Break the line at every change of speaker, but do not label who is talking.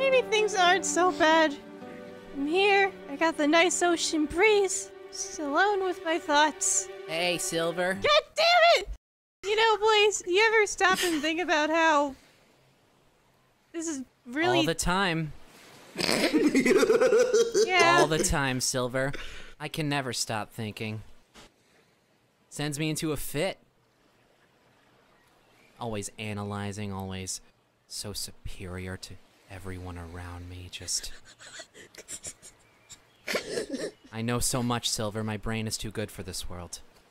maybe things aren't so bad. I'm here. I got the nice ocean breeze. Just alone with my thoughts.
Hey, Silver.
God damn it! You know, Blaze, you ever stop and think about how this is really
All the time.
yeah.
All the time, Silver. I can never stop thinking. Sends me into a fit. Always analyzing, always so superior to everyone around me. Just. I know so much, Silver. My brain is too good for this world.